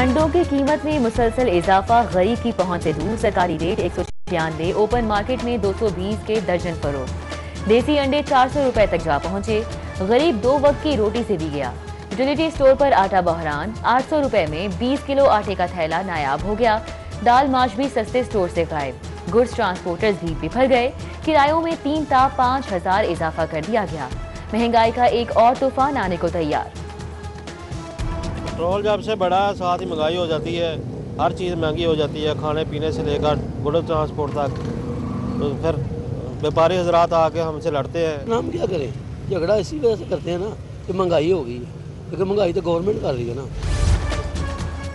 अंडों की कीमत में मुसलसल इजाफा, गरीब की पहुँच से दूर, सरकारी रेट एक सौ छियानवे, ओपन मार्केट में 220 के दर्जन फरोख देसी अंडे 400 रुपए तक जा पहुँचे। गरीब दो वक्त की रोटी से भी गया। यूटिलिटी स्टोर पर आटा बहरान 800 रुपए में 20 किलो आटे का थैला नायाब हो गया। दाल माश भी सस्ते स्टोर से गायब। गुड्स ट्रांसपोर्टर्स भी बिफर गए। किरायों में तीन ता पाँच हज़ार इजाफा कर दिया गया। महँगाई का एक और तूफ़ान आने को तैयार। पेट्रोल जब से बढ़ा है साथ ही महँगाई हो जाती है हर चीज़ महँगी हो जाती है खाने पीने से लेकर गुड ट्रांसपोर्ट तक। तो फिर व्यापारी हजरात आके हमसे लड़ते हैं। हम क्या करें? झगड़ा इसी वजह से करते हैं ना कि महँगाई हो गई है क्योंकि महँगाई तो गवर्नमेंट कर रही है ना।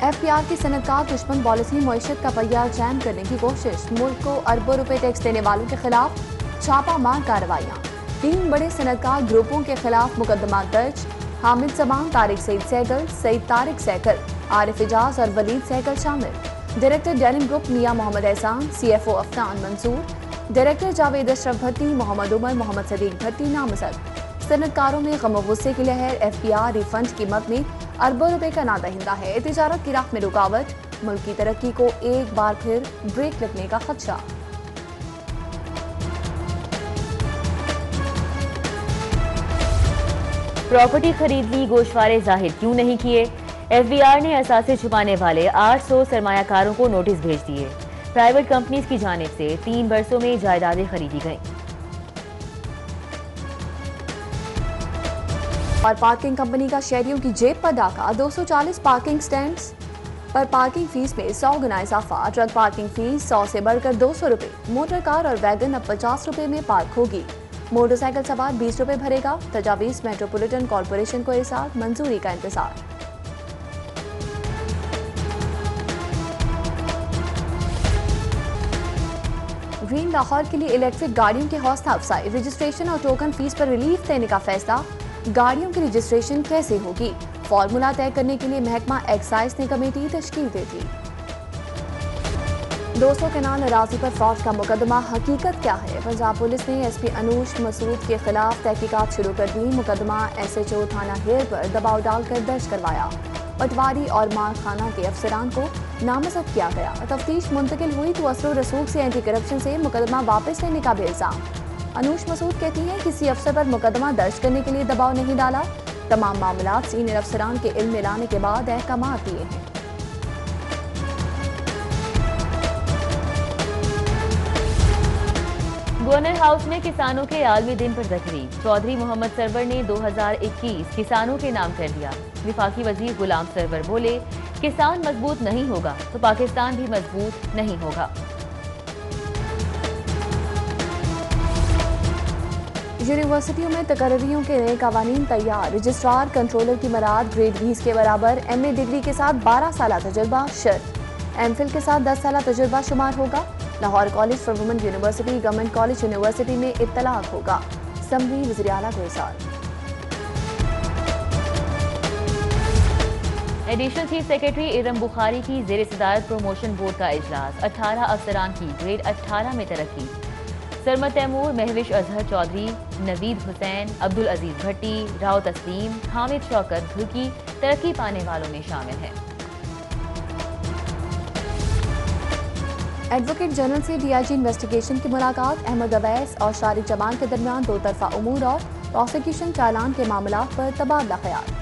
एफ़ पी आर की सनतकार दुश्मन पॉलिसी मीशत का पहिया जैम करने की कोशिश। मुल्क को अरबों रुपए टैक्स देने वालों के खिलाफ छापा मार कार्रवाइयाँ। तीन बड़े सनतकार ग्रुपों के खिलाफ मुकदमा दर्ज। हामिद जमान तारिक सईद सैगल, सईद तारिक सैकल आरिफ एजाज और वलीद सैकल शामिल। Director denim group Mian Mohammad Ehsan C F O Afnan Mansoor. Director Javed Ashraf Bhatti, Mohammad Umar, Mohammad Sadiq Bhatti नामजद। सनतकारों में गम गुस्से की लहर एफ़ पी आर रिफंड कीमत में अरबों रुपए का नादा हिंदा है। तजारत की राह में रुकावट, मुल्क की तरक्की को एक बार फिर ब्रेक लगने का खदशा। प्रॉपर्टी खरीद ली, गोशवारे ज़ाहिर क्यों नहीं किए? एफबीआर ने असासे छुपाने वाले 800 सरमायाकारों को नोटिस भेज दिए। प्राइवेट कंपनीज़ की जानिब से तीन बरसों में जायदादें खरीदी गईं। और पार्किंग कंपनी का शहरियों की जेब पर डाका 240 पार्किंग स्टैंड्स पर पार्किंग फ़ीस में 100 गुना इजाफा। ट्रक पार्किंग फ़ीस 100 से बढ़कर 200 रुपए। मोटर कार और वैगन अब 50 रुपए में पार्क होगी। मोटरसाइकिल सवार 20 रुपए भरेगा। तजावीज मेट्रोपॉलिटन कॉरपोरेशन को साल मंजूरी का इंतज़ार। ग्रीन लाहौर के लिए इलेक्ट्रिक गाड़ियों की हौसला अफजाई। रजिस्ट्रेशन और टोकन फ़ीस पर रिलीफ देने का फैसला। गाड़ियों की रजिस्ट्रेशन कैसे होगी? फॉर्मूला तय करने के लिए महकमा एक्साइज ने कमेटी तश्कील दे दी। दोस्तों के नाम नाराजी पर फ्रॉड का मुकदमा, हकीकत क्या है? पंजाब पुलिस ने एसपी अनूश मसूद के खिलाफ तहकीकात शुरू कर दी। मुकदमा एसएचओ थाना हेर पर दबाव डालकर दर्ज करवाया। पटवारी और मार खाना के अफसरान को नामजद किया गया। तफ्तीश मुंतकिल हुई तो असर रसूख से एंटी करप्शन से मुकदमा वापस लेने का भी इल्ज़ाम। अनूश मसूद कहती हैं, किसी अफसर पर मुकदमा दर्ज करने के लिए दबाव नहीं डाला। तमाम मामला सीनियर अफसरान के इल्म में लाने के बाद अहकाम दिए हैं। गवर्नर हाउस में किसानों के आलमी दिन पर तकरीब चौधरी मोहम्मद सरवर ने 2021 किसानों के नाम कर दिया। विफाकी वज़ीर गुलाम सरवर बोले, किसान मज़बूत नहीं होगा तो पाकिस्तान भी मज़बूत नहीं होगा। यूनिवर्सिटियों में तकर्रियों के नए कवानीन तैयार। रजिस्ट्रार कंट्रोलर की मराद ग्रेड बीस के बराबर एम ए डिग्री के साथ बारह साल तजुर्बा शर्त। एम फिल के साथ दस साल तजुर्बा शुमार होगा। Lahore college for women university, government college university में इतलाक होगा। समरी वजी अला इसार additional chief secretary Iram Bukhari की जेर सदारत प्रमोशन बोर्ड का इजलास। 18 अफसरान की ग्रेड 18 में तरक्की। सरमत तैमूर, महविश अजहर चौधरी, नवीद हुसैन, अब्दुल अज़ीज़ भट्टी, राव तस्लीम, हामिद शौकत भुकी तरक्की पाने वालों में शामिल हैं। एडवोकेट जनरल से डीआईजी इन्वेस्टिगेशन की मुलाकात, अहमद अवैस और शारिक जमान के दरमियान दो तरफा उमूर और प्रोसिक्यूशन चालान के मामला पर तबादला ख्याल।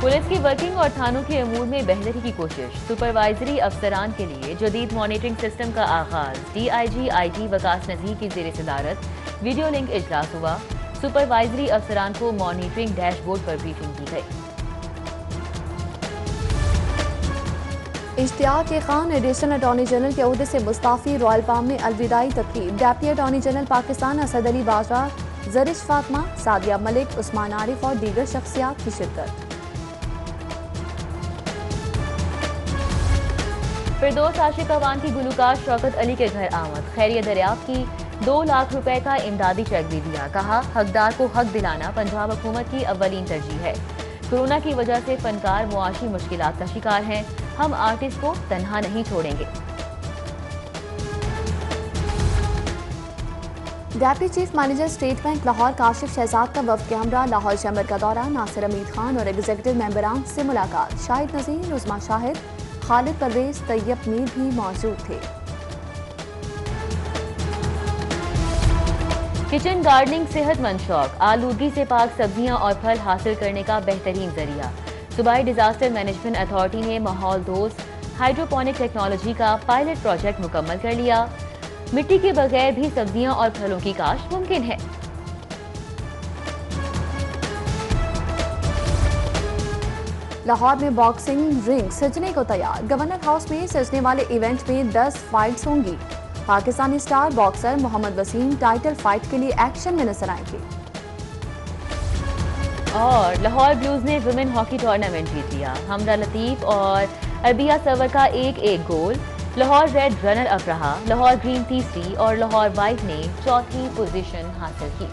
पुलिस की वर्किंग और थानों के अमूर में बेहतरी की कोशिश। सुपरवाइजरी अफसरान के लिए जदीद मॉनिटरिंग सिस्टम का आगाज़। डीआईजी, आईटी, वकास नजीर की जेर सदारत। वीडियो लिंक इजलास हुआ। सुपरवाइजरी अफसरान को मॉनिटरिंग डैशबोर्ड पर ब्रीफिंग की गई Ishtiaq Khan additional attorney general के अहदे से मुस्ताफ़ी रॉयल पाम में अलविदाई तकरीब deputy attorney general Pakistan Asad Ali Bajwa जरिश Fatima, Sadia Malik, Usman Arif और दीगर शख्सियात की शिरकत फिरदोस आशिक अवान की गुलकार शौकत अली के घर आमद। खैरिय दरियाफ्त की दो लाख रुपए का इमदादी चेक भी दिया। कहा, हकदार को हक दिलाना पंजाब हुकूमत की अवलीन तरजीह है। कोरोना की वजह से फनकार, मुआशी मुश्किल का शिकार हैं। हम आर्टिस्ट को तनहा नहीं छोड़ेंगे। Deputy chief manager state bank Lahore Kashif Shahzad का वफ के हमरा लाहौर चैम्बर का दौरा। नासिर अमीद खान और एग्जीक्यूटिव मेंबरान से मुलाकात। शाहिद नजीर उस्मा शाहिद, खालिद परवेज, तैयब मीर भी मौजूद थे। किचन गार्डनिंग सेहतमंद शौक आलूगी से पाक सब्ज़ियाँ और फल हासिल करने का बेहतरीन ज़रिया। सूबाई डिजास्टर मैनेजमेंट अथॉरिटी ने माहौल दोस्त हाइड्रोपोनिक टेक्नोलॉजी का पायलट प्रोजेक्ट मुकम्मल कर लिया। मिट्टी के बगैर भी सब्ज़ियाँ और फलों की काश्त मुमकिन है। लाहौर में बॉक्सिंग रिंग सजने को तैयार। गवर्नर हाउस में सजने वाले इवेंट में 10 फाइट्स होंगी। Pakistani star boxer Mohammad Waseem title fight के लिए एक्शन में नज़र आएँगे। और लाहौर ब्लूज ने वुमेन हॉकी टूर्नामेंट जीत लिया। हमरा लतीफ और अरबिया सवर का एक एक गोल। लाहौर रेड रनर अप रहा। लाहौर ग्रीन तीसरी और लाहौर वाइट ने चौथी पोजीशन हासिल की।